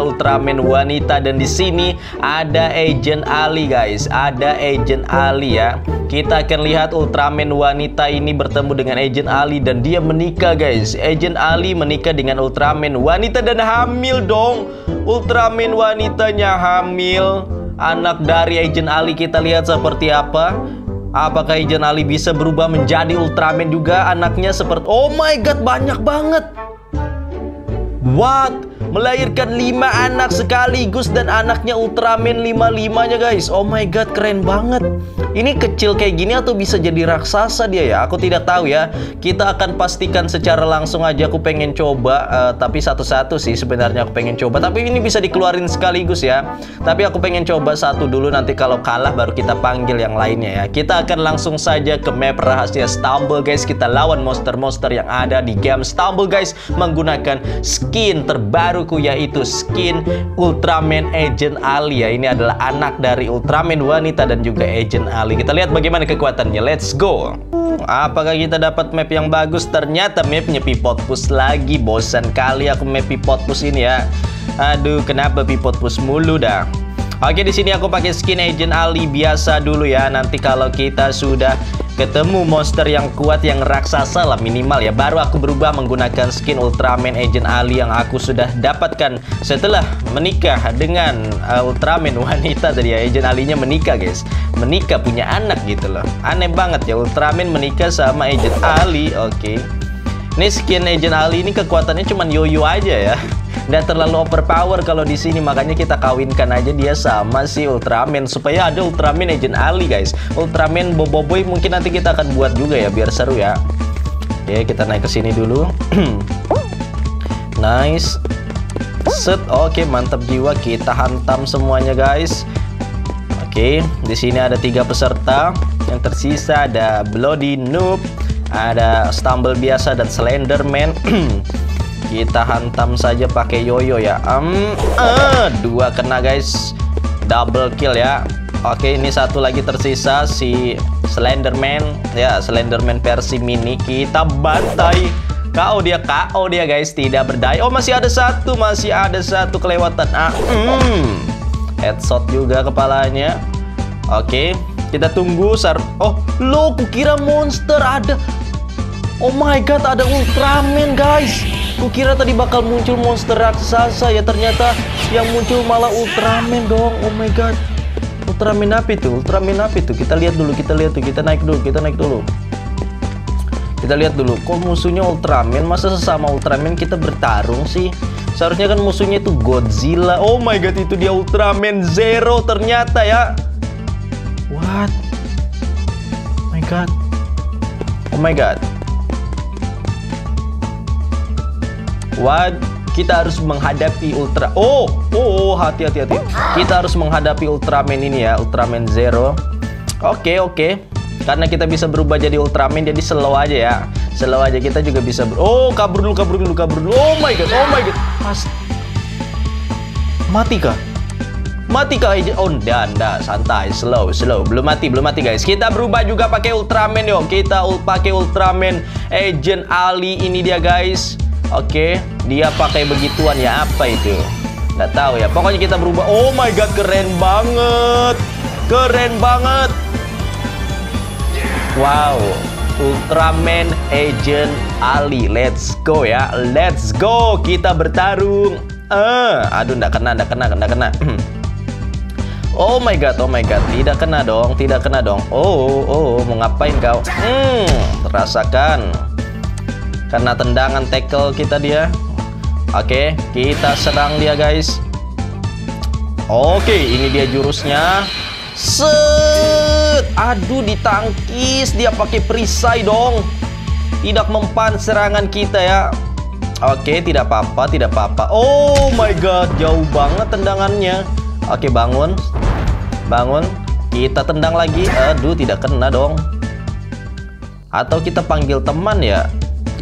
Ultraman wanita dan di sini ada Agent Ali guys. Ada Agent Ali ya. Kita akan lihat Ultraman wanita ini bertemu dengan Agent Ali dan dia menikah guys. Agent Ali menikah dengan Ultraman wanita dan hamil dong. Ultraman wanitanya hamil. Anak dari Agent Ali kita lihat seperti apa. Apakah Agent Ali bisa berubah menjadi Ultraman juga anaknya seperti Oh my god banyak banget. What? Melahirkan 5 anak sekaligus dan anaknya Ultraman 55-nya guys. Oh my god, keren banget. Ini kecil kayak gini atau bisa jadi raksasa dia ya? Aku tidak tahu ya. Kita akan pastikan secara langsung aja aku pengen coba uh, tapi satu-satu sih sebenarnya aku pengen coba. Tapi ini bisa dikeluarin sekaligus ya. Tapi aku pengen coba satu dulu nanti kalau kalah baru kita panggil yang lainnya ya. Kita akan langsung saja ke map rahasia Stumble guys. Kita lawan monster-monster yang ada di game Stumble guys menggunakan skin terbaruku yaitu skin Ultraman Agent Ali ya. Ini adalah anak dari Ultraman wanita dan juga Agent Ali. Kita lihat bagaimana kekuatannya. Let's go. Apakah kita dapat map yang bagus? Ternyata mapnya Pipotpus lagi. Bosan kali aku map Pipotpus ini ya. Aduh, kenapa Pipotpus mulu dah? Oke, di sini aku pakai skin Agent Ali biasa dulu ya. Nanti kalau kita sudah ketemu monster yang kuat yang raksasa lah minimal ya. Baru aku berubah menggunakan skin Ultraman Agent Ali yang aku sudah dapatkan setelah menikah dengan uh, Ultraman wanita tadi ya. Agent Ali-nya menikah guys. Menikah punya anak gitu loh. Aneh banget ya Ultraman menikah sama Agent Ali. Oke. okay. Ini skin Agent Ali ini kekuatannya cuma yoyo aja ya. Nggak terlalu overpower kalau di sini makanya kita kawinkan aja dia sama si Ultraman supaya ada Ultraman Agent Ali guys. Ultraman Boboiboy mungkin nanti kita akan buat juga ya biar seru ya. Oke kita naik ke sini dulu. Nice. Set. Oke mantap jiwa. Kita hantam semuanya guys. Oke di sini ada tiga peserta. Yang tersisa ada Bloody Noob ada Stumble biasa dan Slenderman Kita hantam saja pakai yoyo ya. Um, uh, dua kena guys. Double kill ya. Oke, ini satu lagi tersisa si Slenderman ya, Slenderman versi mini. Kita bantai. KO dia, KO dia guys, tidak berdaya. Oh, masih ada satu, masih ada satu kelewatan. Ah, mm. Headshot juga kepalanya. Oke, kita tunggu sar. Oh, lo kukira monster ada. Oh my god, ada Ultraman guys. Kukira tadi bakal muncul monster raksasa ya ternyata yang muncul malah Ultraman dong. Oh my god. Ultraman apa itu? Ultraman apa itu? Kita lihat dulu, kita lihat tuh, kita naik dulu, kita naik dulu. Kita lihat dulu, kok musuhnya Ultraman? Masa sesama Ultraman kita bertarung sih? Seharusnya kan musuhnya itu Godzilla. Oh my god, itu dia Ultraman Zero ternyata ya. What? Oh my god. Oh my god. What? Kita harus menghadapi Ultra. Oh, oh, hati hati hati. Kita harus menghadapi Ultraman ini ya, Ultraman Zero. Oke, okay, oke. Okay. Karena kita bisa berubah jadi Ultraman, jadi slow aja ya. Slow aja kita juga bisa. Ber oh, kabur dulu, kabur dulu, kabur dulu. Oh my god, oh my god. Mas. Mati kah? Mati kah? Oh, enggak, enggak. Santai, slow, slow. Belum mati, belum mati guys. Kita berubah juga pakai Ultraman yuk. Kita pakai Ultraman Agent Ali ini dia guys. Oke, dia pakai begituan ya apa itu? Nggak tahu ya. Pokoknya kita berubah. Oh my god, keren banget. Keren banget. Wow. Ultraman Agent Ali. Let's go ya. Let's go. Kita bertarung. Eh, uh, aduh nggak kena, nggak kena, nggak kena. oh my god, oh my god. Tidak kena dong, tidak kena dong. Oh, oh, mau ngapain kau? Hmm, rasakan. Karena tendangan tackle kita dia. Oke, kita serang dia guys. Oke, ini dia jurusnya. Set! Aduh, ditangkis. Dia pakai perisai dong. Tidak mempan serangan kita ya. Oke, tidak apa-apa, tidak apa-apa. Oh my god, jauh banget tendangannya. Oke, bangun. Bangun. Kita tendang lagi. Aduh, tidak kena dong. Atau kita panggil teman ya?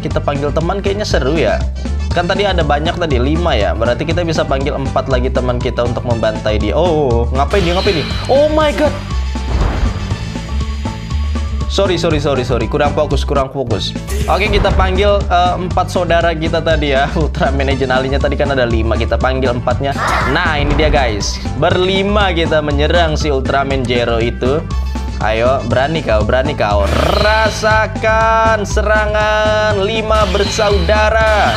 Kita panggil teman kayaknya seru ya. Kan tadi ada banyak tadi lima ya. Berarti kita bisa panggil empat lagi teman kita untuk membantai dia. Oh ngapain dia? Ngapain dia? Oh my god Sorry, sorry, sorry, sorry. Kurang fokus, kurang fokus. Oke, kita panggil uh, empat saudara kita tadi ya. Ultraman Agent tadi kan ada lima. Kita panggil empatnya. Nah, ini dia guys. Berlima kita menyerang si Ultraman Zero itu. Ayo, berani kau, berani kau. Rasakan serangan lima bersaudara.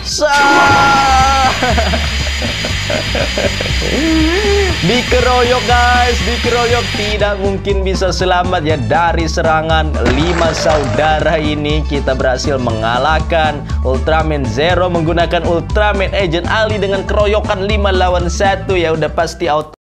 Sah! dikeroyok guys, dikeroyok. Tidak mungkin bisa selamat ya. Dari serangan lima saudara ini kita berhasil mengalahkan Ultraman Zero menggunakan Ultraman Agent Ali dengan keroyokan 5 lawan 1 ya udah pasti auto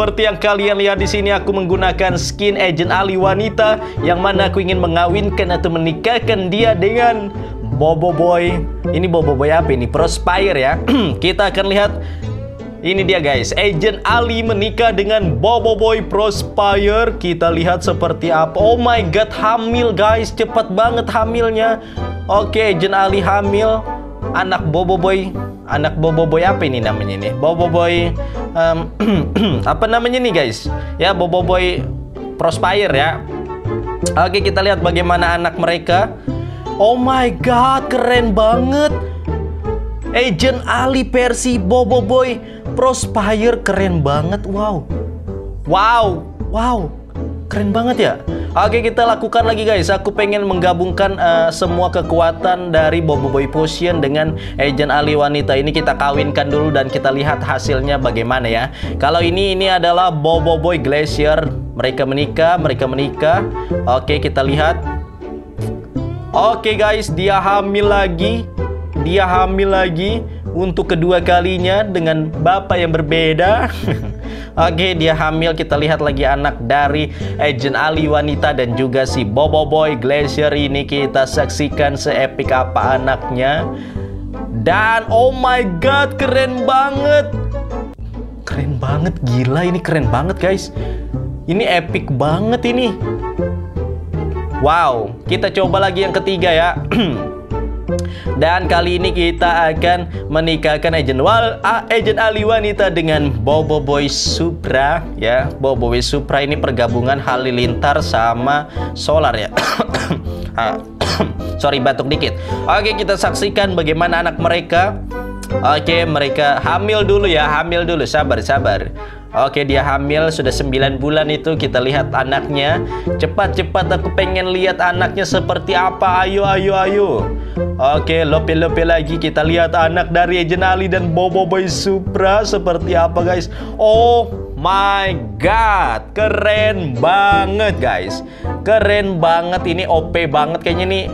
Seperti yang kalian lihat di sini aku menggunakan skin agent Ali wanita yang mana aku ingin mengawinkan atau menikahkan dia dengan Bobo Boy. Ini Bobo Boy apa ini? Prospire ya. Kita akan lihat ini dia guys, Agent Ali menikah dengan Bobo Boy Prospire. Kita lihat seperti apa. Oh my god, hamil guys, cepat banget hamilnya. Oke, Agent Ali hamil. Anak Bobo Boy, anak Bobo Boy apa ini namanya ini? Bobo Boy, um, apa namanya nih guys? Ya Bobo Boy Prospire ya. Oke, kita lihat bagaimana anak mereka. Oh my god, keren banget. Agent Ali versi Bobo Boy Prospire keren banget. Wow. Wow. Wow. Keren banget ya. Oke, kita lakukan lagi guys. Aku pengen menggabungkan uh, semua kekuatan dari Bobo Boy Potion dengan Agent Ali wanita. Ini kita kawinkan dulu dan kita lihat hasilnya bagaimana ya. Kalau ini ini adalah Bobo Boy Glacier. Mereka menikah, mereka menikah. Oke, kita lihat Oke guys, dia hamil lagi. Dia hamil lagi untuk kedua kalinya dengan bapak yang berbeda. Oke, dia hamil. Kita lihat lagi anak dari Agent Ali wanita dan juga si Bobo Boy Glacier ini kita saksikan seepik apa anaknya. Dan oh my god, keren banget. Keren banget, gila ini keren banget guys. Ini epic banget ini. Wow, kita coba lagi yang ketiga ya. Dan kali ini kita akan menikahkan agent Wal uh, agent Ali wanita dengan Bobo Boy Supra ya. Bobo Boy Supra ini pergabungan Halilintar sama Solar ya. Ah, sorry batuk dikit. Oke, kita saksikan bagaimana anak mereka. Oke, mereka hamil dulu ya, hamil dulu. Sabar, sabar. Oke dia hamil sudah 9 bulan itu. Kita lihat anaknya. Cepat-cepat aku pengen lihat anaknya seperti apa. Ayo ayo ayo. Oke lope-lope lagi kita lihat anak dari Ejenali dan Bobo Boy Supra Seperti apa guys. Oh my god Keren banget guys. Keren banget ini OP banget kayaknya nih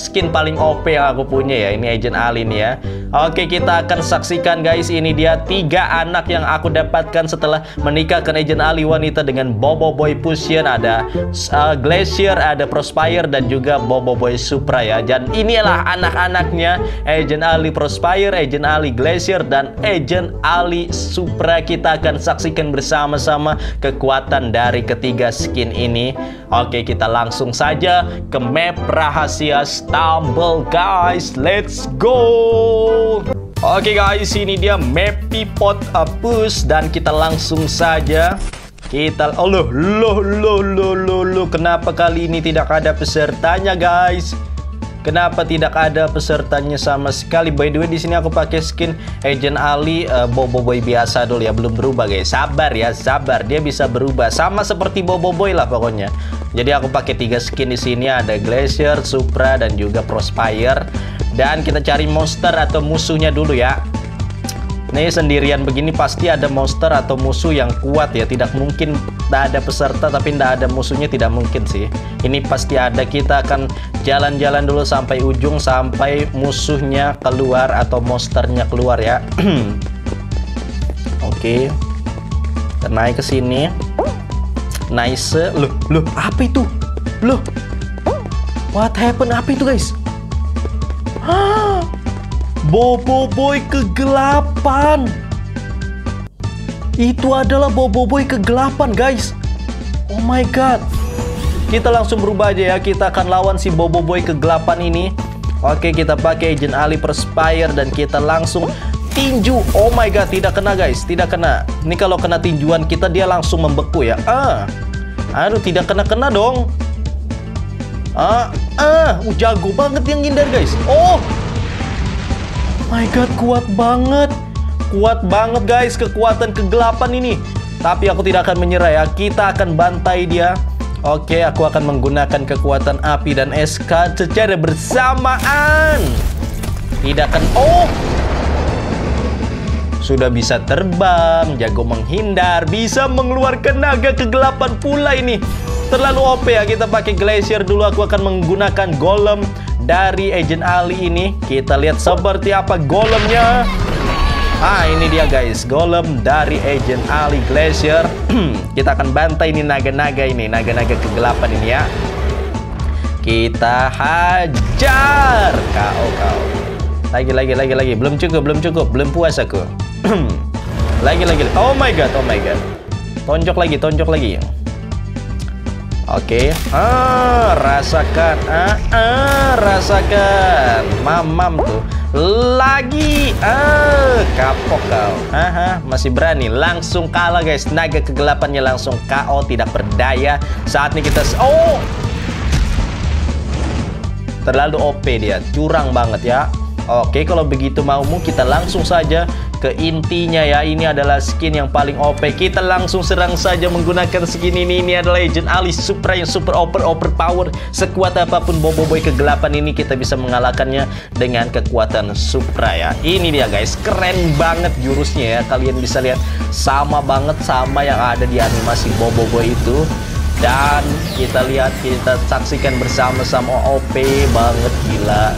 skin paling OP yang aku punya ya. Ini Agent Ali nih ya. Oke kita akan saksikan guys Ini dia tiga anak yang aku dapatkan setelah menikahkan Agent Ali wanita dengan Bobo Boy Fusion. Ada uh, Glacier, ada Prospire dan juga Bobo Boy Supra ya. Dan inilah anak-anaknya Agent Ali Prospire, Agent Ali Glacier dan Agent Ali Supra. Kita akan saksikan bersama-sama kekuatan dari ketiga skin ini. Oke kita langsung saja ke map rahasia Stumble guys. Let's go. Oke okay, guys ini dia map Pipot Apus Dan kita langsung saja kita oh loh loh loh loh loh loh. Kenapa kali ini tidak ada pesertanya guys Kenapa tidak ada pesertanya sama sekali? By the way, di sini aku pakai skin Agent Ali uh, Bobo Boy biasa dulu ya, belum berubah guys. Sabar ya, sabar. Dia bisa berubah sama seperti Bobo Boy lah pokoknya. Jadi aku pakai tiga skin di sini ada Glacier, Supra dan juga Prospire. Dan kita cari monster atau musuhnya dulu ya. Nih sendirian begini pasti ada monster atau musuh yang kuat ya. Tidak mungkin tidak ada peserta tapi tidak ada musuhnya tidak mungkin sih. Ini pasti ada. Kita akan jalan-jalan dulu sampai ujung sampai musuhnya keluar atau monsternya keluar ya. Oke. Kita naik ke sini. Nice. Loh, loh, apa itu? Loh. What happened? Apa itu, guys? Bobo Boy kegelapan. Itu adalah Bobo Boy kegelapan, guys. Oh my god. Kita langsung berubah aja ya. Kita akan lawan si Bobo Boy kegelapan ini. Oke, kita pakai Agent Ali Perspire dan kita langsung tinju. Oh my god, tidak kena guys, tidak kena. Ini kalau kena tinjuan kita dia langsung membeku ya. Ah. Aduh, tidak kena-kena dong. Ah, ah, uh, jago banget yang ngindar guys. Oh. My god, kuat banget. Kuat banget guys kekuatan kegelapan ini. Tapi aku tidak akan menyerah ya. Kita akan bantai dia. Oke, aku akan menggunakan kekuatan api dan SK secara bersamaan. Tidak akan... Oh! Sudah bisa terbang, jago menghindar, bisa mengeluarkan naga kegelapan pula ini. Terlalu OP ya, kita pakai Glacier dulu. Aku akan menggunakan Golem dari Agent Ali ini. Kita lihat seperti apa golemnya. Ah, ini dia guys, golem dari Agent Ali Glacier. Kita akan bantai ini naga-naga ini, naga-naga kegelapan ini ya. Kita hajar. Kau kau. Lagi lagi lagi lagi. Belum cukup, belum cukup, belum puas aku. lagi lagi. Oh my god, oh my god. Tonjok lagi, tonjok lagi. Oke. Okay. Ah, rasakan. Ah, ah, rasakan. Mamam tuh. Lagi. Ah, kapok kau. Haha, masih berani. Langsung kalah guys. Naga kegelapannya langsung KO, tidak berdaya. Saat ini kita Oh. Terlalu OP dia. Curang banget ya. Oke, kalau begitu maumu kita langsung saja ke intinya ya. Ini adalah skin yang paling OP. Kita langsung serang saja menggunakan skin ini. Ini adalah Agent Ali Supra yang super over overpower. Sekuat apa pun boboiboy kegelapan ini kita bisa mengalahkannya dengan kekuatan Supra ya. Ini dia guys, keren banget jurusnya ya. Kalian bisa lihat sama banget sama yang ada di animasi boboiboy itu dan kita lihat kita saksikan bersama-sama OP banget gila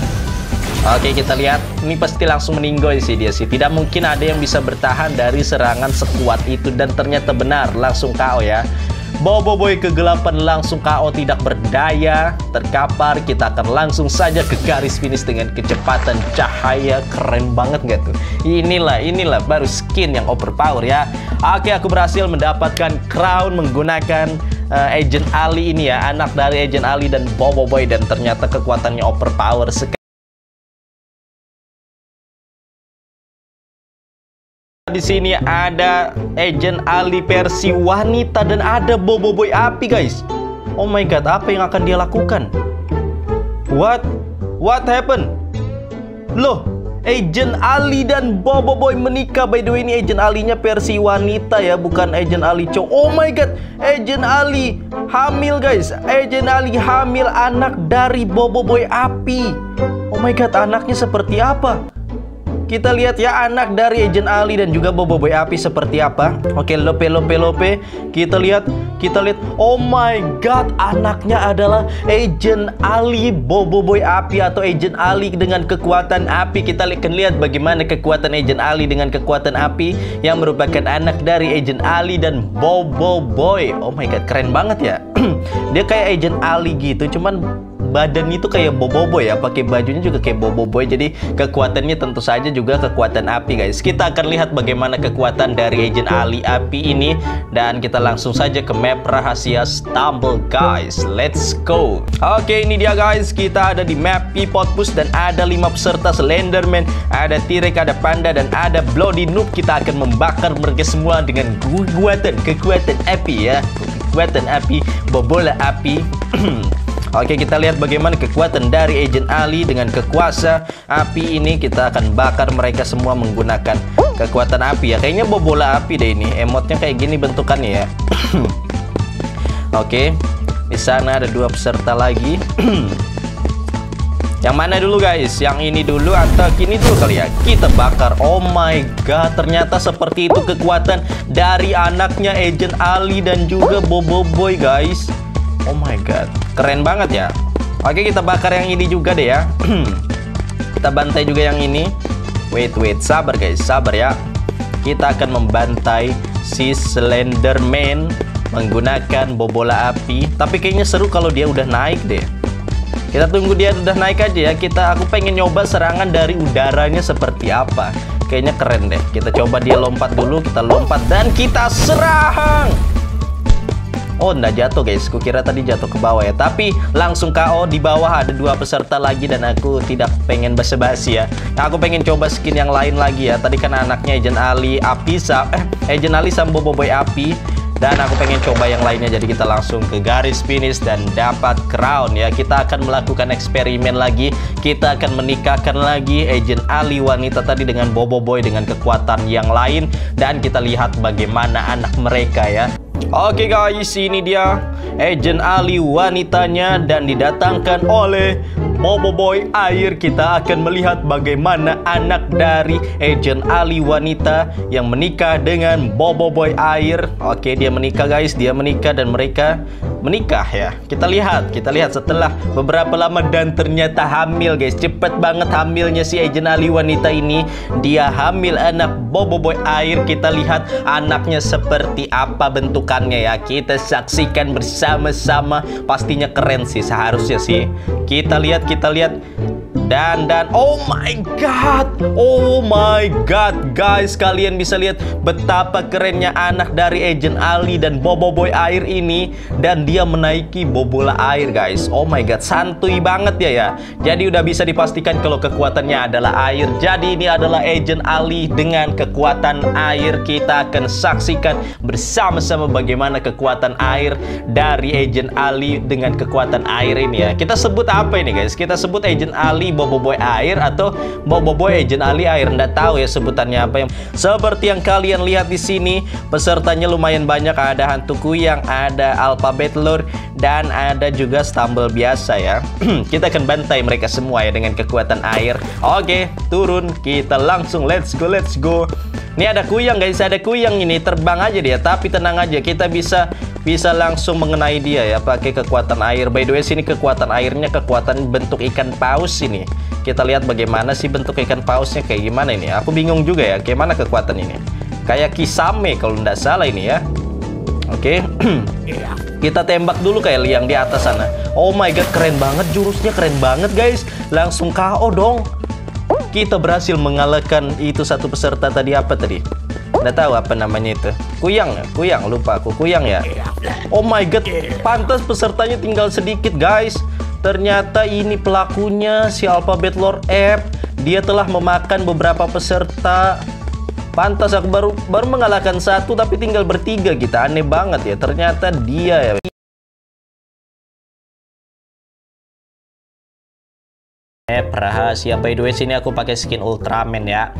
Oke kita lihat. Ini pasti langsung meninggal sih dia sih. Tidak mungkin ada yang bisa bertahan dari serangan sekuat itu dan ternyata benar langsung KO ya. Bobo Boy kegelapan langsung KO tidak berdaya. Terkapar kita akan langsung saja ke garis finish dengan kecepatan cahaya. Keren banget gak tuh? Inilah inilah baru skin yang overpower ya. Oke aku berhasil mendapatkan crown menggunakan uh, Agent Ali ini ya. Anak dari Agent Ali dan Bobo Boy dan ternyata kekuatannya overpower sekali Di sini ada Agent Ali versi wanita dan ada Bobo Boy api, guys. Oh my god, apa yang akan dia lakukan? What? What happened? Loh, Agent Ali dan Bobo Boy menikah. By the way, ini Agent Alinya versi wanita ya, bukan Agent Ali cowok. Oh my god, Agent Ali hamil, guys. Agent Ali hamil anak dari Bobo Boy api. Oh my god, anaknya seperti apa? Kita lihat ya anak dari Agent Ali dan juga Bobo Boy Api seperti apa. Oke, lope lope lope. Kita lihat, kita lihat. Oh my god, anaknya adalah Agent Ali Bobo Boy Api atau Agent Ali dengan kekuatan api. Kita akan lihat bagaimana kekuatan Agent Ali dengan kekuatan api yang merupakan anak dari Agent Ali dan Bobo Boy. Oh my god, keren banget ya. Dia kayak Agent Ali gitu, cuman badan itu kayak boboiboy ya. Pakai bajunya juga kayak boboiboy. Jadi kekuatannya tentu saja juga kekuatan api guys. Kita akan lihat bagaimana kekuatan dari agent Ali api ini. Dan kita langsung saja ke map rahasia stumble guys. Let's go. Oke ini dia guys. Kita ada di map Pipot Push dan ada lima peserta Slenderman. Ada T-Rex ada Panda dan ada Bloody Noob. Kita akan membakar mereka semua dengan kekuatan kekuatan api ya. Kekuatan api bobola api Oke kita lihat bagaimana kekuatan dari Agent Ali dengan kekuasa api ini kita akan bakar mereka semua menggunakan kekuatan api ya kayaknya bobola api deh ini emotnya kayak gini bentukannya ya Oke di sana ada dua peserta lagi Yang mana dulu guys? Yang ini dulu atau gini dulu kali ya? Kita bakar. Oh my god, ternyata seperti itu kekuatan dari anaknya Agent Ali dan juga Bobo Boy guys. Oh my god, keren banget ya. Oke, kita bakar yang ini juga deh ya. kita bantai juga yang ini. Wait, wait, sabar guys, sabar ya. Kita akan membantai si Slenderman menggunakan bobola api. Tapi kayaknya seru kalau dia udah naik deh. Kita tunggu dia udah naik aja ya. Kita aku pengen nyoba serangan dari udaranya seperti apa. Kayaknya keren deh. Kita coba dia lompat dulu, kita lompat dan kita serang. Oh, nggak jatuh guys. Kukira tadi jatuh ke bawah ya. Tapi langsung KO di bawah ada dua peserta lagi dan aku tidak pengen basa-basi ya. Nah, aku pengen coba skin yang lain lagi ya. Tadi kan anaknya Agent Ali Api eh Agent Ali sama Boboiboy Api dan aku pengen coba yang lainnya jadi kita langsung ke garis finish dan dapat crown ya kita akan melakukan eksperimen lagi kita akan menikahkan lagi agent Ali wanita tadi dengan Bobo Boy dengan kekuatan yang lain dan kita lihat bagaimana anak mereka ya Oke guys, ini dia. Agent Ali wanitanya dan didatangkan oleh Bobo Boy Air kita akan melihat bagaimana anak dari Agent Ali wanita yang menikah dengan Bobo Boy Air. Oke, dia menikah guys, dia menikah dan mereka menikah ya. Kita lihat, kita lihat setelah beberapa lama dan ternyata hamil guys. Cepet banget hamilnya si Agent Ali wanita ini. Dia hamil anak Bobo Boy Air. Kita lihat anaknya seperti apa bentukannya ya. Kita saksikan bersama-sama. Pastinya keren sih seharusnya sih. Kita lihat kita lihat. Dan dan oh my god oh my god guys kalian bisa lihat betapa kerennya anak dari agent Ali dan Bobo Boy air ini. Dan dia menaiki bobola air guys. Oh my god santuy banget ya ya. Jadi udah bisa dipastikan kalau kekuatannya adalah air. Jadi ini adalah agent Ali dengan kekuatan air. Kita akan saksikan bersama-sama bagaimana kekuatan air dari agent Ali dengan kekuatan air ini ya. Kita sebut apa ini guys kita sebut agent Ali Bobo Boy air atau Bobo Boy Agent Ali air. Ndak tahu ya sebutannya apa yang seperti yang kalian lihat di sini pesertanya lumayan banyak. Ada hantu kuyang ada alphabet lure dan ada juga stumble biasa ya. Kita akan bantai mereka semua ya dengan kekuatan air. Oke turun. Kita langsung let's go let's go. Ini ada kuyang guys, ada kuyang ini. Terbang aja dia, tapi tenang aja. Kita bisa bisa langsung mengenai dia ya. Pakai kekuatan air. By the way sini kekuatan airnya kekuatan bentuk ikan paus ini. Kita lihat bagaimana sih bentuk ikan pausnya kayak gimana ini. Aku bingung juga ya, kayak mana kekuatan ini. Kayak kisame kalau tidak salah ini ya. Oke. Okay. Kita tembak dulu kayak yang di atas sana. Oh my god, keren banget jurusnya, keren banget guys. Langsung KO dong kita berhasil mengalahkan itu satu peserta tadi apa tadi? Nggak tahu apa namanya itu. Kuyang ya? Kuyang, lupa aku. Kuyang ya? Oh my god, pantas pesertanya tinggal sedikit guys. Ternyata ini pelakunya si Alphabet Lord F. Dia telah memakan beberapa peserta. Pantas aku baru baru mengalahkan satu tapi tinggal bertiga kita. Aneh banget ya. Ternyata dia ya. map rahasia by the sini aku pakai skin Ultraman ya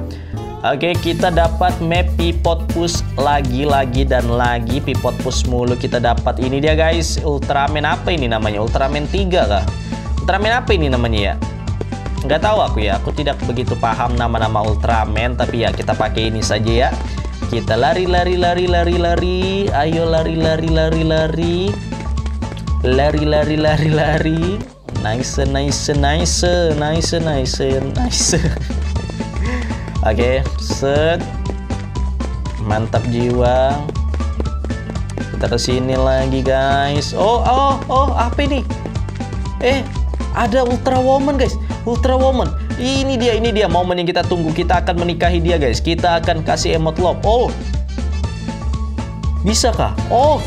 Oke, kita dapat map pipot push lagi-lagi dan lagi pipot push mulu kita dapat. Ini dia guys, Ultraman apa ini namanya? Ultraman 3 kah? Ultraman apa ini namanya ya? Nggak tahu aku ya, aku tidak begitu paham nama-nama Ultraman, tapi ya kita pakai ini saja ya. Kita lari lari lari lari lari, ayo lari lari lari lari. Lari lari lari lari. Nice nice nice nice nice nice oke set. Mantap jiwa. Kita ke sini lagi guys. Oh oh oh apa ini? Eh ada ultra woman guys. Ultra woman. Ini dia ini dia momen yang kita tunggu. Kita akan menikahi dia guys. Kita akan kasih emot love. Oh. Bisa kah oh.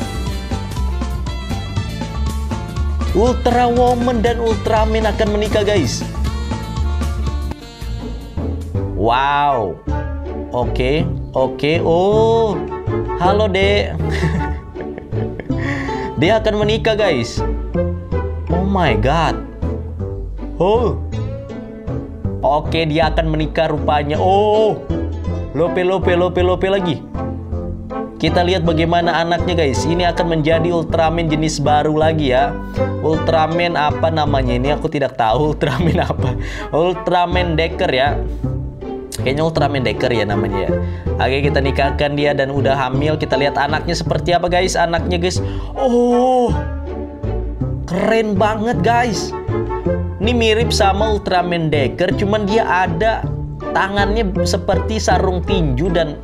Ultra Woman dan Ultraman akan menikah guys Wow. Oke Oke. Oh. Halo dek. Dia akan menikah guys. Oh my god. Oh. Oke dia akan menikah rupanya. Oh. Lope lope lope lope lagi. Kita lihat bagaimana anaknya guys. Ini akan menjadi Ultraman jenis baru lagi ya. Ultraman apa namanya? Ini aku tidak tahu. Ultraman apa. Ultraman Decker ya. Kayaknya Ultraman Decker ya namanya ya. Oke kita nikahkan dia dan udah hamil. Kita lihat anaknya seperti apa guys. Anaknya guys. Oh. Keren banget guys. Ini mirip sama Ultraman Decker. Cuman dia ada tangannya seperti sarung tinju dan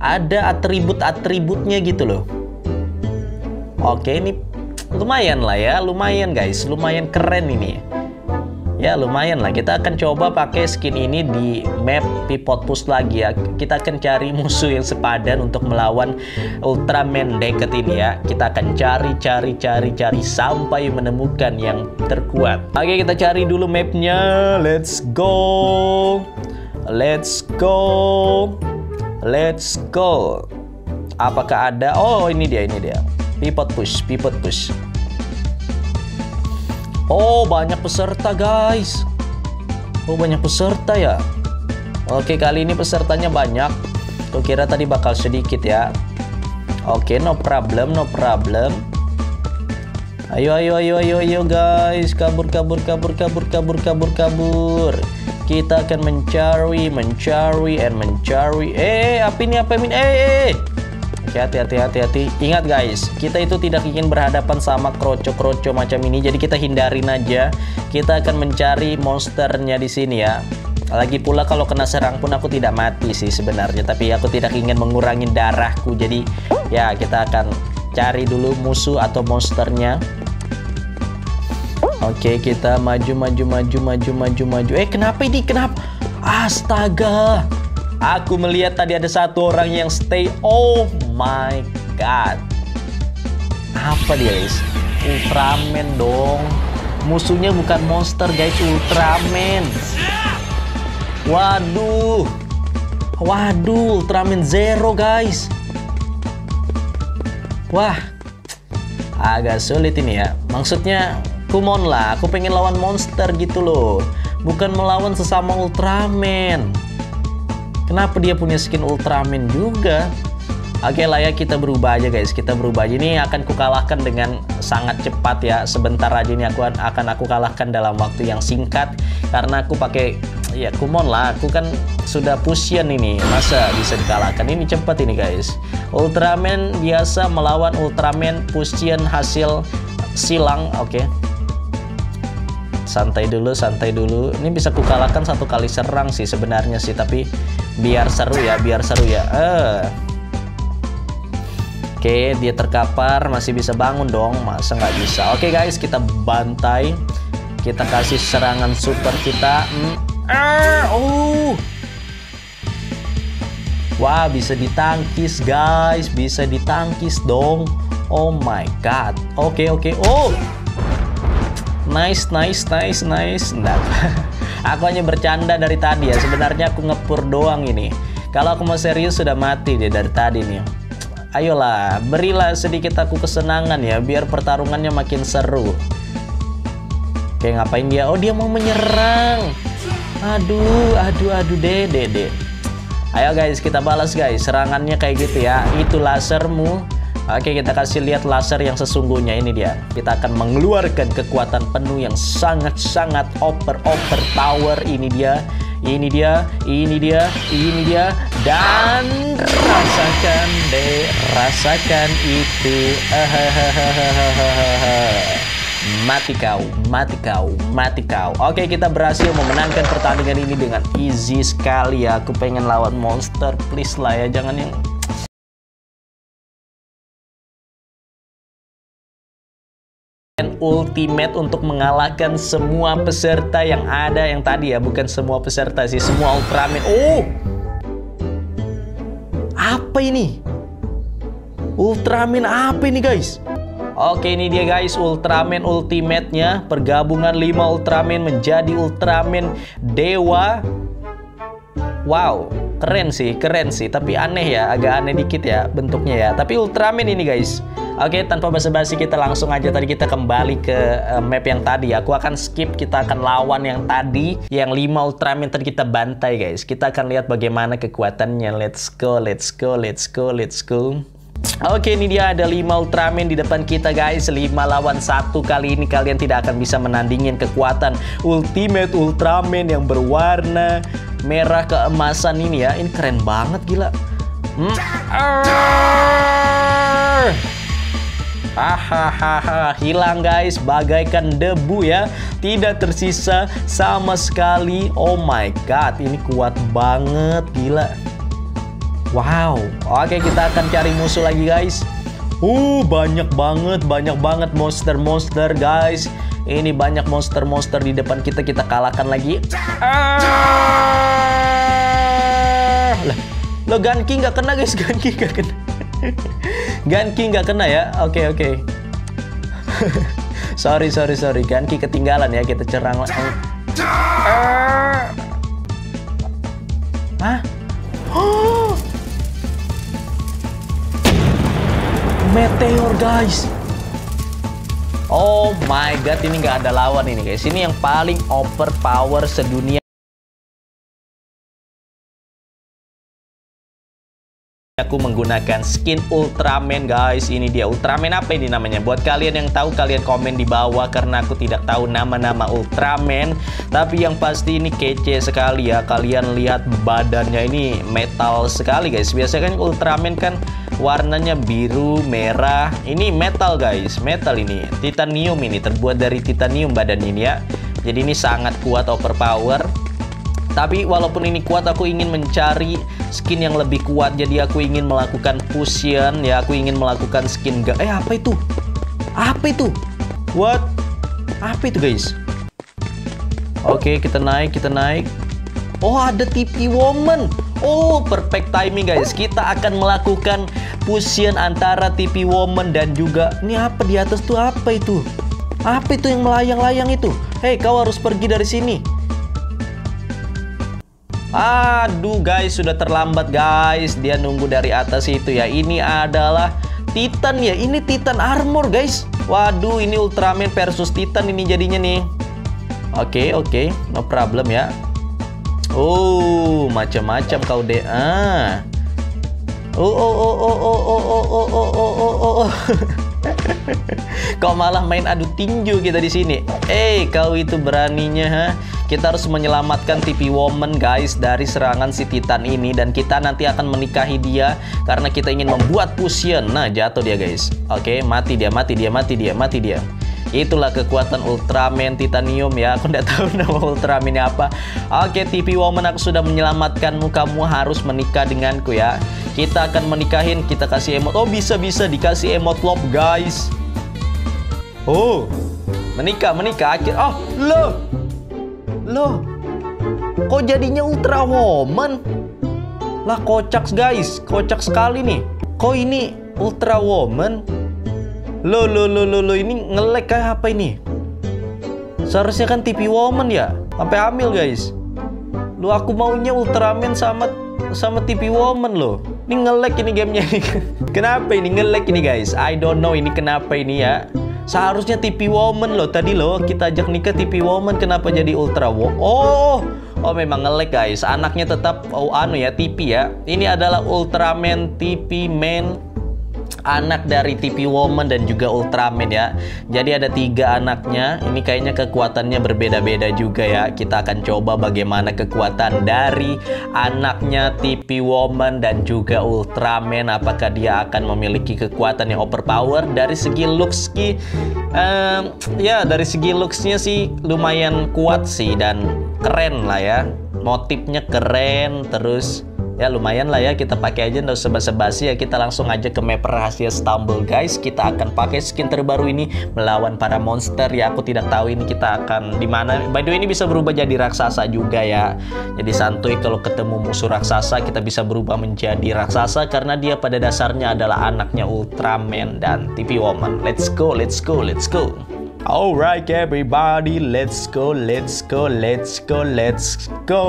ada atribut-atributnya gitu loh. Oke, ini lumayan lah ya, lumayan guys, lumayan keren ini. Ya lumayan lah, kita akan coba pakai skin ini di map Pipot Push lagi ya. Kita akan cari musuh yang sepadan untuk melawan Ultraman Decket ini ya. Kita akan cari, cari, cari, cari sampai menemukan yang terkuat. Oke kita cari dulu mapnya, let's go. Let's go. Let's go. Apakah ada, oh ini dia, ini dia. Pipot Push, Pipot Push Oh, banyak peserta, guys. Oh, banyak peserta ya. Oke, kali ini pesertanya banyak. Tuh kira tadi bakal sedikit ya. Oke, no problem, no problem. Ayo, ayo, ayo, ayo, ayo, guys. Kabur, kabur, kabur, kabur, kabur, kabur, kabur. Kita akan mencari, mencari, and mencari. Eh, apa ini, apa ini? Eh, eh. Hati, hati, hati, hati. Ingat guys, kita itu tidak ingin berhadapan sama kroco-kroco macam ini, jadi kita hindarin aja. Kita akan mencari monsternya di sini ya. Lagi pula kalau kena serang pun aku tidak mati sih sebenarnya, tapi aku tidak ingin mengurangi darahku. Jadi ya kita akan cari dulu musuh atau monsternya. Oke, kita maju, maju, maju, maju, maju, maju. Eh, kenapa ini? Kenapa? Astaga! Aku melihat tadi ada satu orang yang stay. Oh my god. Apa dia guys? Ultraman dong. Musuhnya bukan monster guys, Ultraman. Waduh. Waduh, Ultraman Zero guys. Wah. Agak sulit ini ya. Maksudnya, kumon lah. Aku pengen lawan monster gitu loh. Bukan melawan sesama Ultraman. Kenapa dia punya skin Ultraman juga? Oke lah ya kita berubah aja guys. Kita berubah aja. Ini akan kukalahkan dengan sangat cepat ya. Sebentar aja ini aku akan aku kalahkan dalam waktu yang singkat. Karena aku pakai Ya kumon lah. Aku kan sudah pushian ini. Masa bisa dikalahkan? Ini cepat ini guys. Ultraman biasa melawan Ultraman pushian hasil silang. Oke. Santai dulu santai dulu. Ini bisa kukalahkan satu kali serang sih sebenarnya sih. Tapi biar seru ya biar seru ya. Eh Oke, dia terkapar, masih bisa bangun dong, masa nggak bisa? Oke guys, kita bantai, kita kasih serangan super kita. Hmm. Ah, oh, wah bisa ditangkis guys, bisa ditangkis dong. Oh my god. Oke oke. Oh, Nice, nice, nice, nice. Nggak. aku hanya bercanda dari tadi ya. Sebenarnya aku ngepur doang ini. Kalau aku mau serius sudah mati dia dari tadi nih. Ayolah, berilah sedikit aku kesenangan ya, biar pertarungannya makin seru. Oke, ngapain dia? Oh, dia mau menyerang. Aduh, aduh, aduh, dede, dede. Ayo guys, kita balas guys. Serangannya kayak gitu ya. Itu lasermu Oke kita kasih lihat laser yang sesungguhnya ini dia Kita akan mengeluarkan kekuatan penuh yang sangat-sangat over-over power Ini dia, ini dia, ini dia, ini dia Dan rasakan deh, rasakan itu. Mati kau, mati kau, mati kau. Oke kita berhasil memenangkan pertandingan ini dengan easy sekali ya. Aku pengen lawan monster, please lah ya Jangan yang ultimate untuk mengalahkan semua peserta yang ada yang tadi ya. Bukan semua peserta sih semua Ultraman. Oh apa ini? Ultraman apa ini guys? Oke ini dia guys. Ultraman Ultimate-nya. Pergabungan 5 Ultraman menjadi Ultraman Dewa. Wow Keren sih, keren sih. Tapi aneh ya, agak aneh dikit ya bentuknya ya. Tapi Ultraman ini guys Oke, tanpa basa-basi kita langsung aja tadi kita kembali ke uh, map yang tadi. Aku akan skip, kita akan lawan yang tadi, yang 5 Ultraman tadi kita bantai guys. Kita akan lihat bagaimana kekuatannya. Let's go, let's go, let's go, let's go. Oke ini dia ada 5 Ultraman di depan kita guys 5 lawan 1 kali ini kalian tidak akan bisa menandingin kekuatan Ultimate Ultraman yang berwarna merah keemasan ini ya Ini keren banget gila hmm. Hahaha, hilang guys, bagaikan debu ya. Tidak tersisa sama sekali. Oh my god, ini kuat banget, gila. Wow. Oke, kita akan cari musuh lagi guys. Uh, banyak banget, banyak banget monster-monster guys. Ini banyak monster-monster di depan kita kita kalahkan lagi. Ah! Lo Ganki nggak kena guys, Ganki nggak kena. Ganki nggak kena ya. Oke okay, oke. Okay. sorry sorry sorry, Ganki ketinggalan ya kita cerang. Ah! Hah? Oh! Meteor guys. Oh my god, ini nggak ada lawan ini guys. Ini yang paling overpower sedunia. Aku menggunakan skin Ultraman guys. Ini dia Ultraman apa ini namanya? Buat kalian yang tahu kalian komen di bawah Karena aku tidak tahu nama-nama Ultraman. Tapi yang pasti ini kece sekali ya. Kalian lihat badannya ini metal sekali guys. Biasanya kan Ultraman kan warnanya biru, merah. Ini metal guys. Metal ini. Titanium ini Terbuat dari titanium badan ini ya. Jadi ini sangat kuat overpower tapi walaupun ini kuat aku ingin mencari skin yang lebih kuat Jadi aku ingin melakukan fusion ya Aku ingin melakukan skin Eh apa itu? Apa itu? What? Apa itu guys? Oke kita naik kita naik Oh ada TP Woman Oh perfect timing guys Kita akan melakukan fusion antara TP Woman dan juga Ini apa di atas tuh apa itu? Apa itu yang melayang-layang itu? Hei kau harus pergi dari sini Aduh guys, sudah terlambat guys. Dia nunggu dari atas itu ya. Ini adalah Titan ya. Ini Titan armor guys. Waduh, ini Ultraman versus Titan ini jadinya nih. Oke, okay, oke. Okay. No problem ya. Oh, macam-macam kau deh. Ah. Oh, oh, oh, oh, oh, oh, oh, oh, oh, oh, oh, Kok malah main adu tinju kita di sini? Eh, hey, kau itu beraninya, ha? Kita harus menyelamatkan TP Woman guys dari serangan si Titan ini dan kita nanti akan menikahi dia karena kita ingin membuat fusion. Nah, jatuh dia guys. Oke, mati dia, mati dia, mati dia, mati dia. Itulah kekuatan Ultraman Titanium ya. Aku tidak tahu nama Ultraman ini apa. Oke, TP Woman aku sudah menyelamatkanmu. Kamu harus menikah denganku ya. Kita akan menikahin, kita kasih emot. Oh, bisa-bisa dikasih emot love, guys. Oh, menikah, menikah. Akhir. Oh, loh. Loh, kok jadinya Ultra Woman? Lah kocak guys, kocak sekali nih. Kok ini Ultra Woman? Loh, loh, loh, loh, loh, ini ngelek kayak apa ini? Seharusnya kan TV Woman ya? Sampai hamil guys. Lu aku maunya Ultraman sama sama TV Woman loh. Ini ngelek ini gamenya ini. kenapa ini ngelek ini guys? I don't know ini kenapa ini ya. Seharusnya TP Woman loh tadi loh kita ajak nikah TP Woman kenapa jadi Ultra Wo? Oh, oh memang ngelek guys. Anaknya tetap oh anu ya TP ya. Ini adalah Ultraman TP Man anak dari TP Woman dan juga Ultraman ya. Jadi ada tiga anaknya. Ini kayaknya kekuatannya berbeda-beda juga ya. Kita akan coba bagaimana kekuatan dari anaknya TP Woman dan juga Ultraman. Apakah dia akan memiliki kekuatan yang overpower dari segi looks ki, um, ya dari segi looksnya sih lumayan kuat sih dan keren lah ya. Motifnya keren terus ya lumayan lah ya kita pakai aja nggak usah basa-basi ya. Kita langsung aja ke map rahasia Stumble guys. Kita akan pakai skin terbaru ini melawan para monster. Ya aku tidak tahu ini kita akan di mana. By the way ini bisa berubah jadi raksasa juga ya. Jadi santuy kalau ketemu musuh raksasa kita bisa berubah menjadi raksasa karena dia pada dasarnya adalah anaknya Ultraman dan TV Woman. Let's go let's go let's go Alright everybody, let's go, let's go, let's go, let's go.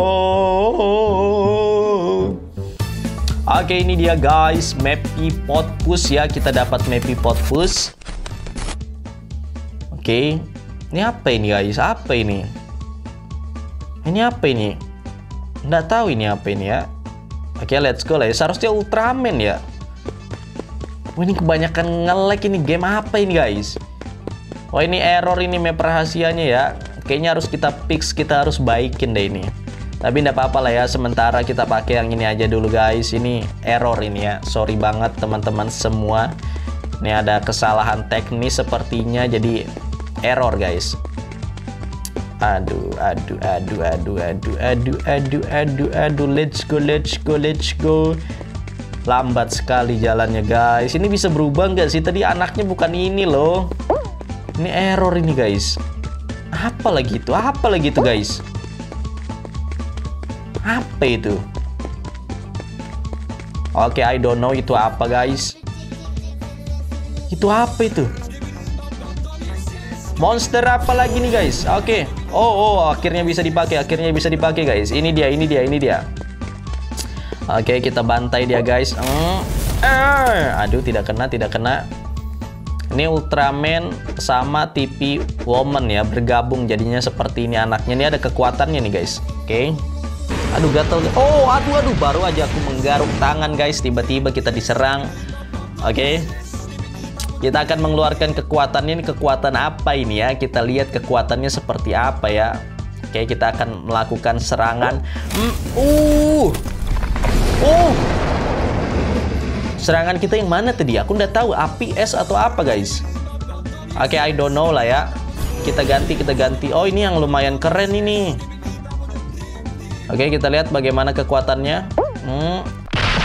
Oke ini dia guys, Mappy Potpus ya, kita dapat Mappy Potpus. Oke, ini apa ini guys? Apa ini? Ini apa ini? Nggak tahu ini apa ini ya. Oke, let's go lah ya. Seharusnya Ultraman ya. Wah, ini kebanyakan nge-lag ini game apa ini guys? Oh ini error ini map rahasianya ya. Kayaknya harus kita fix, kita harus baikin deh ini. Tapi tidak apa-apa lah ya, sementara kita pakai yang ini aja dulu guys. Ini error ini ya. Sorry banget teman-teman semua. Ini ada kesalahan teknis sepertinya jadi error guys. Aduh, aduh, aduh, aduh, aduh, aduh, aduh, aduh, aduh, let's go, let's go, let's go. Lambat sekali jalannya guys. Ini bisa berubah nggak sih? Tadi anaknya bukan ini loh. Ini error ini guys. Apa lagi itu? Apa lagi itu, guys? Apa itu? Oke, okay, I don't know itu apa, guys. Itu apa itu? Monster apa lagi nih, guys? Oke. Okay. Oh, oh, akhirnya bisa dipakai. Akhirnya bisa dipakai, guys. Ini dia, ini dia, ini dia. Oke, okay, kita bantai dia, guys. Mm. Eh, aduh, tidak kena, tidak kena. Ini Ultraman sama TV Woman ya bergabung jadinya seperti ini anaknya. Ini ada kekuatannya nih guys. Oke. Okay. Aduh gatal. Oh, aduh aduh baru aja aku menggaruk tangan guys. Tiba-tiba kita diserang. Oke. Okay. Kita akan mengeluarkan kekuatannya ini kekuatan apa ini ya? Kita lihat kekuatannya seperti apa ya. Oke, okay, kita akan melakukan serangan. Mm, uh. Uh. Serangan kita yang mana tadi? Aku nggak tahu api es atau apa guys. Oke, okay, I don't know lah ya. Kita ganti, kita ganti. Oh, ini yang lumayan keren ini. Oke, okay, kita lihat bagaimana kekuatannya. Hmm.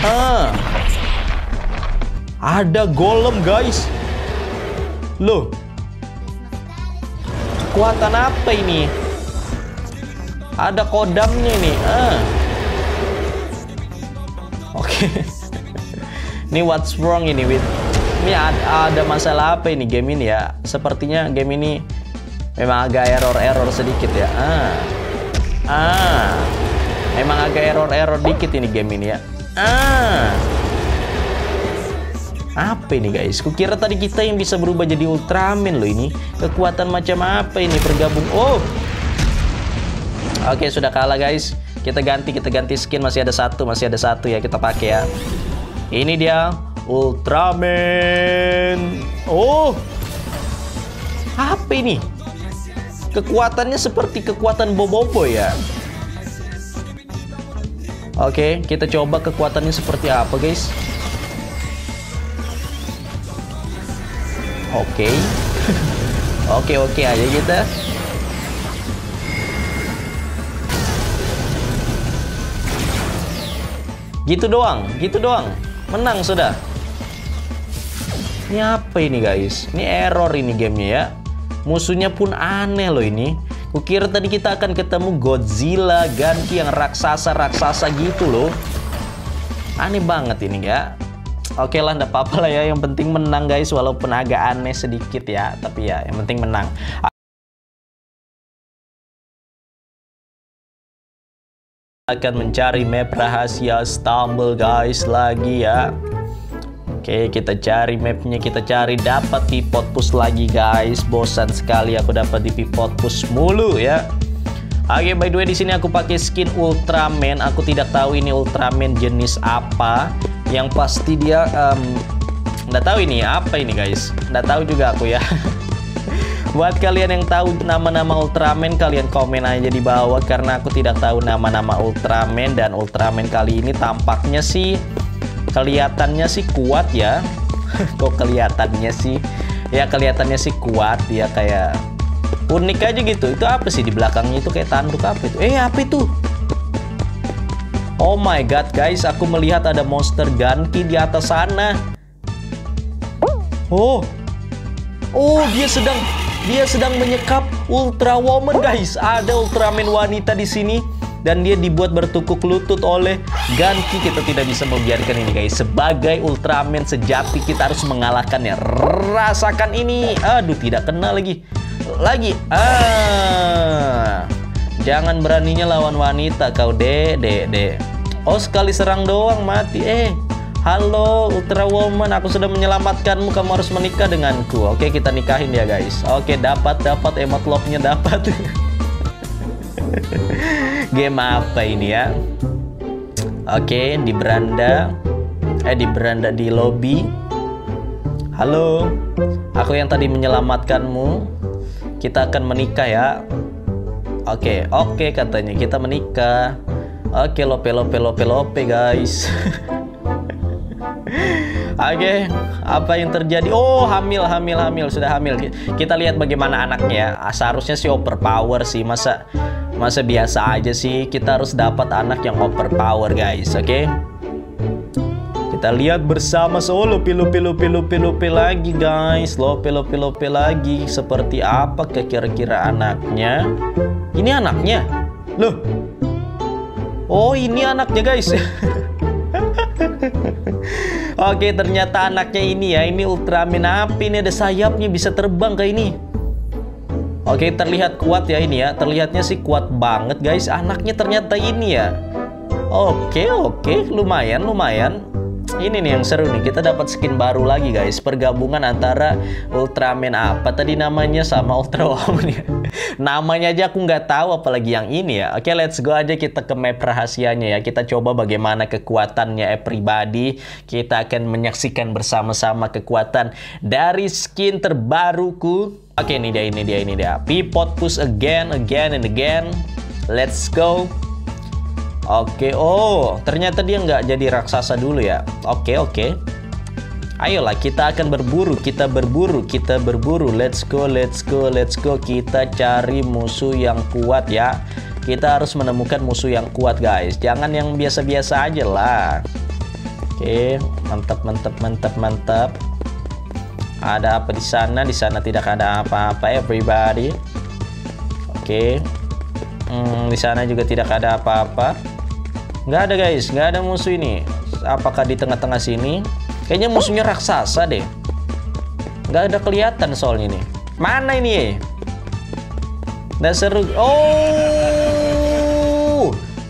Ah. Ada golem guys. Loh. Kekuatan apa ini? Ada kodamnya nih. Ah. Oke. Okay. Ini what's wrong ini with ini ada, masalah apa ini game ini ya? Sepertinya game ini memang agak error-error sedikit ya. Ah. Ah. Memang agak error-error dikit ini game ini ya. Ah. Apa ini guys? Kukira tadi kita yang bisa berubah jadi Ultraman loh ini. Kekuatan macam apa ini bergabung? Oh. Oke, sudah kalah guys. Kita ganti, kita ganti skin masih ada satu, masih ada satu ya kita pakai ya. Ini dia Ultraman. Oh. Apa ini? Kekuatannya seperti kekuatan Bobobo ya. Oke, kita coba kekuatannya seperti apa, guys. Oke. oke, oke aja kita. Gitu doang, gitu doang. Menang sudah. Ini apa ini guys? Ini error ini gamenya ya. Musuhnya pun aneh loh ini. Kukira tadi kita akan ketemu Godzilla ganti yang raksasa-raksasa gitu loh. Aneh banget ini ya. Oke lah, ndak apa-apa lah ya. Yang penting menang guys, walaupun agak aneh sedikit ya. Tapi ya, yang penting menang. Akan mencari map rahasia Stumble guys lagi ya. Oke kita cari mapnya kita cari dapat di potpus lagi guys. Bosan sekali aku dapat di potpus mulu ya. Oke by the way di sini aku pakai skin Ultraman. Aku tidak tahu ini Ultraman jenis apa. Yang pasti dia um, nggak tahu ini apa ini guys. Nggak tahu juga aku ya Buat kalian yang tahu nama-nama Ultraman, kalian komen aja di bawah karena aku tidak tahu nama-nama Ultraman dan Ultraman kali ini tampaknya sih kelihatannya sih kuat ya. Kok kelihatannya sih? Ya kelihatannya sih kuat dia kayak unik aja gitu. Itu apa sih di belakangnya itu kayak tanduk apa itu? Eh apa itu? Oh my god guys, aku melihat ada monster Ganki di atas sana. Oh. Oh, dia sedang dia sedang menyekap Ultra Woman guys. Ada Ultraman wanita di sini dan dia dibuat bertukuk lutut oleh Ganki. Kita tidak bisa membiarkan ini guys. Sebagai Ultraman sejati kita harus mengalahkannya. Rasakan ini. Aduh, tidak kena lagi. Lagi. Ah. Jangan beraninya lawan wanita kau, Dek, Dek, Dek. Oh, sekali serang doang mati. Eh, Halo Ultra Woman, aku sudah menyelamatkanmu. Kamu harus menikah denganku. Oke, kita nikahin ya guys. Oke, dapat dapat emot love-nya dapat. Game apa ini ya? Oke, di beranda. Eh, di beranda di lobby. Halo, aku yang tadi menyelamatkanmu. Kita akan menikah ya. Oke, oke katanya kita menikah. Oke, lope lope lope lope guys. Oke, okay, apa yang terjadi? Oh, hamil, hamil, hamil, sudah hamil. Kita lihat bagaimana anaknya. Ah, seharusnya sih overpower sih, masa masa biasa aja sih. Kita harus dapat anak yang overpower, guys. Oke. Okay? Kita lihat bersama solo pilu pilu pilu pilu pilu lagi guys. Lo pilu pilu pilu lagi. Seperti apa kira-kira anaknya? Ini anaknya. Loh. Oh, ini anaknya guys. Oke, ternyata anaknya ini ya. Ini Ultraman api ini ada sayapnya bisa terbang kayak ini. Oke, terlihat kuat ya ini ya. Terlihatnya sih kuat banget guys. Anaknya ternyata ini ya. Oke, oke, lumayan, lumayan ini nih yang seru nih kita dapat skin baru lagi guys. Pergabungan antara Ultraman apa tadi namanya sama Ultra Woman ya? Namanya aja aku nggak tahu apalagi yang ini ya. Oke let's go aja kita ke map rahasianya ya. Kita coba bagaimana kekuatannya everybody kita akan menyaksikan bersama-sama kekuatan dari skin terbaruku. Oke ini dia ini dia ini dia. Pivot push again again and again. Let's go Oke, oh ternyata dia nggak jadi raksasa dulu ya. Oke, oke. Ayolah kita akan berburu, kita berburu, kita berburu. Let's go, let's go, let's go. Kita cari musuh yang kuat ya. Kita harus menemukan musuh yang kuat guys. Jangan yang biasa-biasa aja lah. Oke, mantap, mantap, mantap, mantap. Ada apa di sana? Di sana tidak ada apa-apa, everybody. Oke. Hmm, di sana juga tidak ada apa-apa. Nggak ada guys, nggak ada musuh ini. Apakah di tengah-tengah sini? Kayaknya musuhnya raksasa deh. Nggak ada kelihatan soalnya ini. Mana ini? Nggak seru. Oh,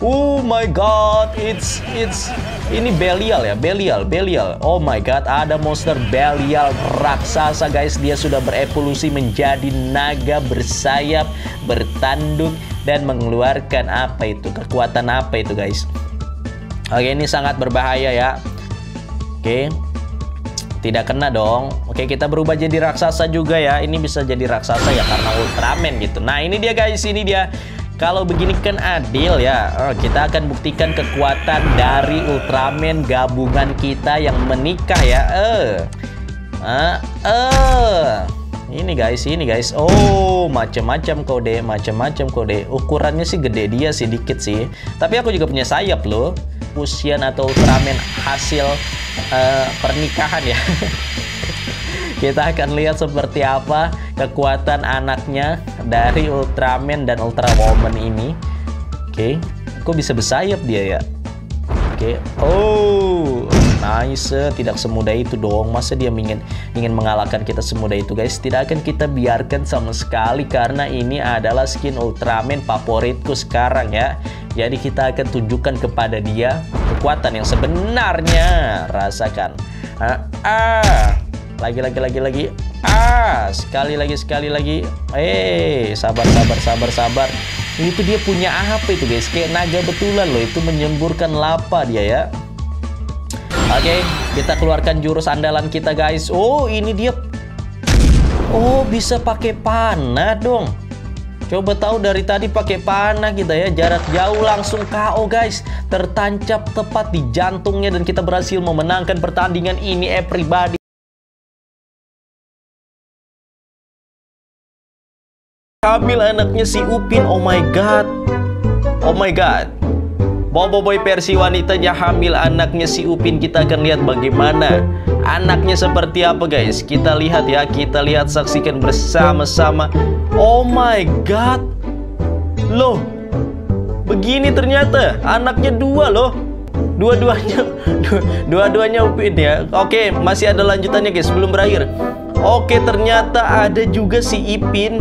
oh my god, it's it's ini Belial ya, Belial, Belial. Oh my god, ada monster Belial raksasa guys. Dia sudah berevolusi menjadi naga bersayap, bertanduk dan mengeluarkan apa itu? Kekuatan apa itu guys? Oke, ini sangat berbahaya ya. Oke. Tidak kena dong. Oke, kita berubah jadi raksasa juga ya. Ini bisa jadi raksasa ya karena Ultraman gitu. Nah, ini dia guys, ini dia. Kalau begini kan adil ya. Oh, kita akan buktikan kekuatan dari Ultraman gabungan kita yang menikah ya. Eh. Uh, uh. Ini guys, ini guys. Oh, macam-macam kode, macam-macam kode. Ukurannya sih gede dia sih dikit sih. Tapi aku juga punya sayap loh. Fusion atau Ultraman hasil uh, pernikahan ya. Kita akan lihat seperti apa kekuatan anaknya dari Ultraman dan Ultra Woman ini. Oke, okay. kok bisa bersayap dia ya? Oke, okay. oh nice. Tidak semudah itu dong. Masa dia ingin ingin mengalahkan kita semudah itu guys? Tidak akan kita biarkan sama sekali karena ini adalah skin Ultraman favoritku sekarang ya. Jadi kita akan tunjukkan kepada dia kekuatan yang sebenarnya. Rasakan. Ah, ah. Lagi lagi lagi lagi. Ah, sekali lagi sekali lagi. Eh, sabar sabar sabar sabar. Itu dia punya apa itu guys? Kayak naga betulan loh. Itu menyemburkan lapa dia ya. Oke, kita keluarkan jurus andalan kita guys. Oh, ini dia. Oh, bisa pakai panah dong. Coba tahu dari tadi pakai panah kita ya Jarak jauh langsung KO guys Tertancap tepat di jantungnya Dan kita berhasil memenangkan pertandingan ini everybody Hamil anaknya si Upin Oh my god. Oh my god. Bobo Boy versi wanitanya hamil anaknya si Upin. Kita akan lihat bagaimana Anaknya seperti apa guys. Kita lihat ya Kita lihat saksikan bersama-sama. Oh my god. Loh Begini ternyata. Anaknya dua loh. Dua-duanya Dua-duanya Upin ya. Oke masih ada lanjutannya guys Sebelum berakhir Oke ternyata ada juga si Ipin.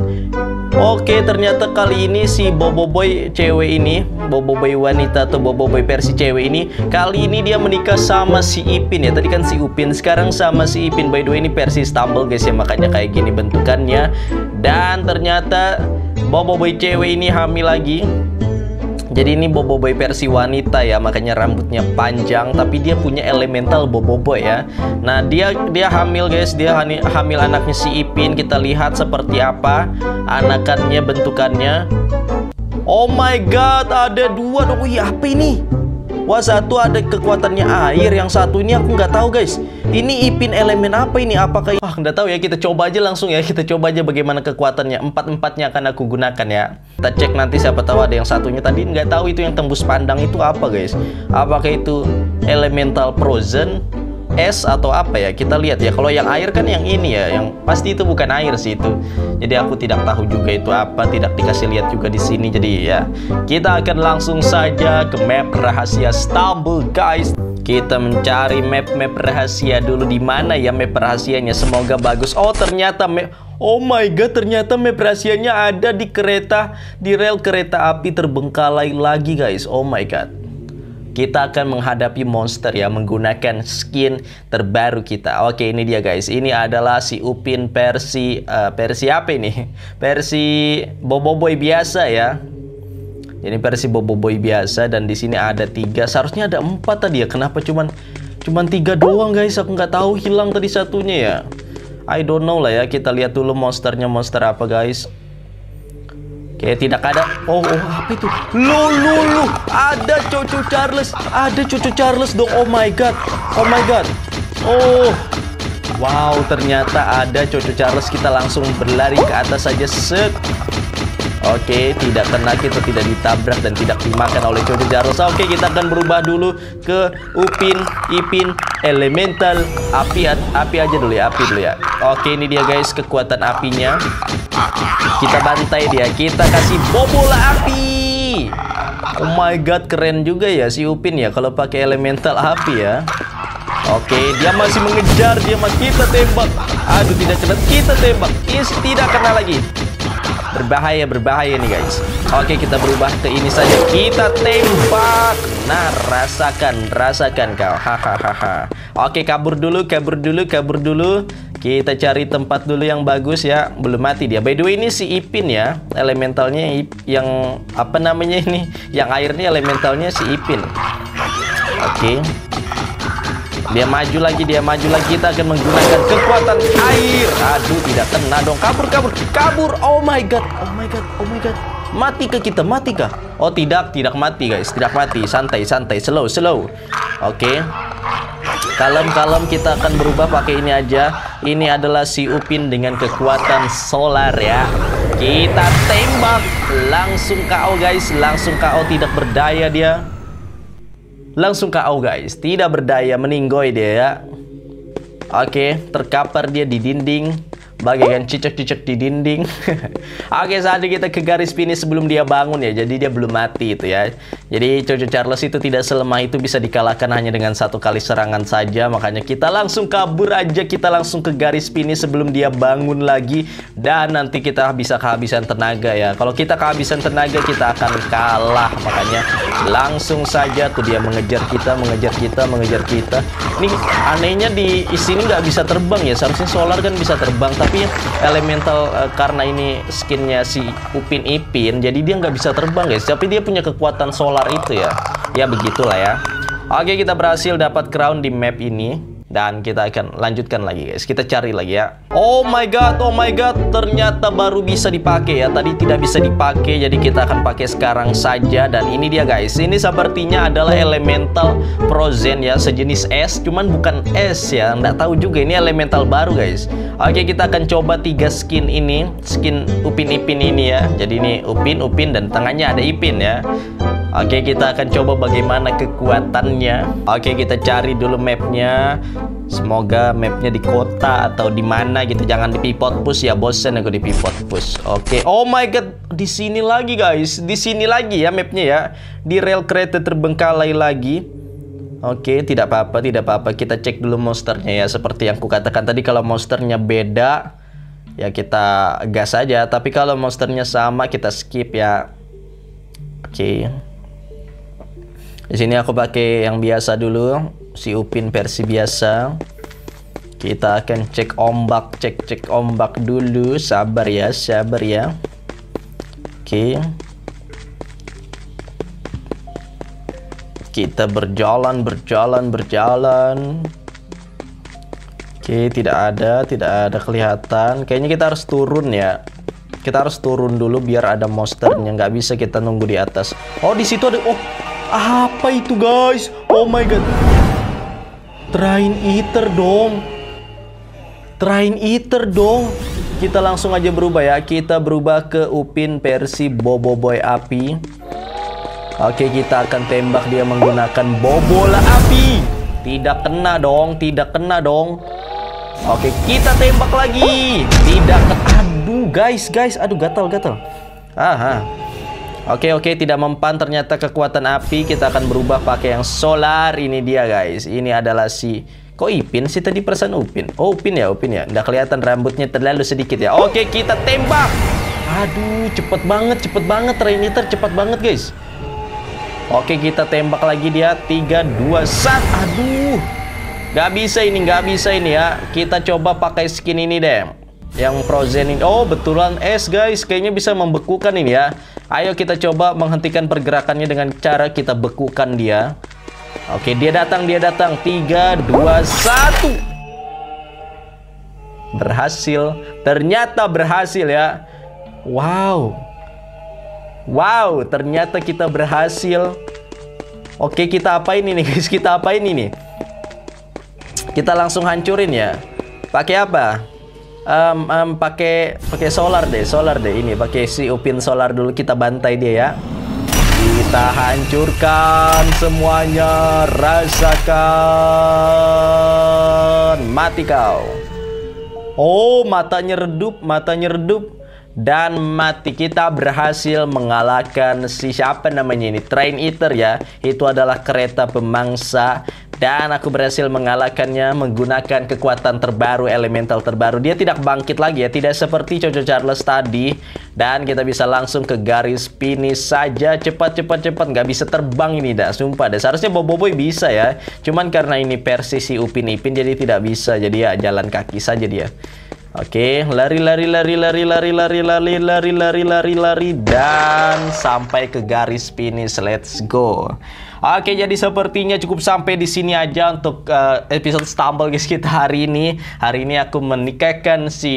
Oke ternyata kali ini si Boboiboy cewek ini Boboiboy wanita atau Boboiboy versi cewek ini Kali ini dia menikah sama si Ipin ya. Tadi kan si Upin Sekarang sama si Ipin. By the way ini versi Istanbul guys ya. Makanya kayak gini bentukannya. Dan ternyata Boboiboy cewek ini hamil lagi jadi ini Boboiboy versi wanita ya, makanya rambutnya panjang tapi dia punya elemental Boboiboy ya. Nah, dia dia hamil guys, dia hamil anaknya si Ipin. Kita lihat seperti apa anakannya bentukannya. Oh my god, ada dua dong. Wih, apa ini? Wah satu ada kekuatannya air, yang satu ini aku nggak tahu guys. Ini ipin elemen apa ini? Apakah? Wah nggak tahu ya. Kita coba aja langsung ya. Kita coba aja bagaimana kekuatannya. Empat empatnya akan aku gunakan ya. Kita cek nanti siapa tahu ada yang satunya tadi nggak tahu itu yang tembus pandang itu apa guys? Apakah itu elemental frozen es atau apa ya kita lihat ya. Kalau yang air kan yang ini ya yang pasti itu bukan air sih itu. Jadi aku tidak tahu juga itu apa tidak dikasih lihat juga di sini. Jadi ya kita akan langsung saja ke map rahasia Stumble guys. Kita mencari map-map rahasia dulu di mana ya map rahasianya. Semoga bagus. Oh ternyata map Oh my god, ternyata map rahasianya ada di kereta, di rel kereta api terbengkalai lagi guys. Oh my god kita akan menghadapi monster ya menggunakan skin terbaru kita. Oke, ini dia guys. Ini adalah si Upin versi uh, versi apa ini? Versi Boboiboy biasa ya. Ini versi Boboiboy biasa dan di sini ada tiga. Seharusnya ada empat tadi ya. Kenapa cuman cuman tiga doang guys? Aku nggak tahu hilang tadi satunya ya. I don't know lah ya. Kita lihat dulu monsternya monster apa guys. Oke, tidak ada. Oh, oh, apa itu? Lo, lo, lo. Ada Coco Charles. Ada Coco Charles dong. Oh my god. Oh my god. Oh. Wow, ternyata ada Coco Charles. Kita langsung berlari ke atas saja. Set. Oke, tidak kena kita tidak ditabrak dan tidak dimakan oleh Coco Charles. Oke, kita akan berubah dulu ke Upin, Ipin, Elemental, api, api aja dulu ya, api dulu ya. Oke, ini dia guys kekuatan apinya. Kita bantai dia, kita kasih bobola api. Oh my god, keren juga ya si Upin ya kalau pakai elemental api ya. Oke, dia masih mengejar, dia masih kita tembak. Aduh, tidak kena, kita tembak. Is tidak kena lagi. Berbahaya, berbahaya nih guys. Oke, kita berubah ke ini saja. Kita tembak. Nah, rasakan, rasakan kau. Hahaha. Oke, kabur dulu, kabur dulu, kabur dulu. Kita cari tempat dulu yang bagus ya. Belum mati dia. By the way, ini si Ipin ya. Elementalnya yang apa namanya ini? Yang airnya elementalnya si Ipin. Oke. Dia maju lagi, dia maju lagi. Kita akan menggunakan kekuatan air. Aduh, tidak kena dong. Kabur, kabur, kabur. Oh my god, oh my god, oh my god. Mati ke kita? Mati kah? Oh tidak, tidak mati guys. Tidak mati. Santai, santai. Slow, slow. Oke. Okay. Kalem, kalem. Kita akan berubah pakai ini aja. Ini adalah si Upin dengan kekuatan solar ya. Kita tembak. Langsung KO guys. Langsung KO tidak berdaya dia. Langsung KO guys. Tidak berdaya meninggoy dia ya. Oke, terkapar dia di dinding bagaikan cicak-cicak di dinding. Oke, saatnya kita ke garis finish sebelum dia bangun ya. Jadi dia belum mati itu ya. Jadi Jojo Charles itu tidak selemah itu bisa dikalahkan hanya dengan satu kali serangan saja. Makanya kita langsung kabur aja, kita langsung ke garis finish sebelum dia bangun lagi dan nanti kita bisa kehabisan tenaga ya. Kalau kita kehabisan tenaga kita akan kalah. Makanya langsung saja tuh dia mengejar kita, mengejar kita, mengejar kita. Ini anehnya di sini nggak bisa terbang ya. Seharusnya solar kan bisa terbang tapi elemental uh, karena ini skinnya si Upin Ipin jadi dia nggak bisa terbang guys. Tapi dia punya kekuatan solar itu ya. Ya begitulah ya. Oke kita berhasil dapat crown di map ini dan kita akan lanjutkan lagi guys. Kita cari lagi ya. Oh my god oh my god. Ternyata baru bisa dipakai ya. Tadi tidak bisa dipakai jadi kita akan pakai sekarang saja. Dan ini dia guys. Ini sepertinya adalah elemental frozen ya. Sejenis es cuman bukan es ya. Nggak tahu juga ini elemental baru guys. Oke kita akan coba tiga skin ini. Skin upin ipin ini ya. Jadi ini upin upin dan tengahnya ada ipin ya Oke kita akan coba bagaimana kekuatannya. Oke kita cari dulu mapnya. Semoga mapnya di kota atau di mana gitu. Jangan di pivot push ya bosen aku di pivot push. Oke Oh my god di sini lagi guys. Di sini lagi ya mapnya ya. Di rel kereta terbengkalai lagi. Oke tidak apa-apa tidak apa-apa. Kita cek dulu monsternya ya. Seperti yang kukatakan tadi kalau monsternya beda Ya kita gas aja. Tapi kalau monsternya sama kita skip ya. Oke di sini aku pakai yang biasa dulu, si Upin versi biasa. Kita akan cek ombak, cek-cek ombak dulu. Sabar ya, sabar ya. Oke. Kita berjalan, berjalan, berjalan. Oke, tidak ada, tidak ada kelihatan. Kayaknya kita harus turun ya. Kita harus turun dulu biar ada monsternya. Nggak bisa kita nunggu di atas. Oh, di situ ada. Oh, apa itu guys? Oh my god. Train eater dong. Train eater dong. Kita langsung aja berubah ya. Kita berubah ke Upin versi Bobo Boy Api. Oke, kita akan tembak dia menggunakan bobola api. Tidak kena dong, tidak kena dong. Oke, kita tembak lagi. Tidak kena. Aduh, guys, guys. Aduh, gatal-gatal. Aha. Oke, oke, tidak mempan ternyata kekuatan api. Kita akan berubah pakai yang solar. Ini dia, guys. Ini adalah si Kok Ipin sih tadi perasaan Upin? Oh, Upin ya, Upin ya. Nggak kelihatan rambutnya terlalu sedikit ya. Oke, kita tembak. Aduh, cepet banget, cepet banget. Rainiter cepet banget, guys. Oke, kita tembak lagi dia. 3, 2, 1. Aduh. Nggak bisa ini, nggak bisa ini ya. Kita coba pakai skin ini deh. Yang frozen ini. Oh, betulan es, guys. Kayaknya bisa membekukan ini ya. Ayo kita coba menghentikan pergerakannya dengan cara kita bekukan dia. Oke, dia datang, dia datang. 3, 2, 1. Berhasil. Ternyata berhasil ya. Wow. Wow, ternyata kita berhasil. Oke, kita apa ini guys? Kita apa ini? Kita langsung hancurin ya. Pakai apa? Um, um, pakai pakai solar deh, solar deh ini. Pakai si Upin solar dulu kita bantai dia ya. Kita hancurkan semuanya. Rasakan. Mati kau. Oh, matanya redup, matanya redup. Dan mati kita berhasil mengalahkan si siapa namanya ini Train Eater ya Itu adalah kereta pemangsa dan aku berhasil mengalahkannya menggunakan kekuatan terbaru, elemental terbaru. Dia tidak bangkit lagi ya, tidak seperti Coco Charles tadi. Dan kita bisa langsung ke garis finish saja. Cepat, cepat, cepat. Nggak bisa terbang ini dah, sumpah deh. Seharusnya Boboiboy bisa ya. Cuman karena ini versi si Upin Ipin jadi tidak bisa. Jadi ya jalan kaki saja dia. Oke, lari lari lari lari lari lari lari lari lari lari lari dan sampai ke garis finish. Let's go. Oke, jadi sepertinya cukup sampai di sini aja untuk uh, episode Stumble guys kita hari ini. Hari ini aku menikahkan si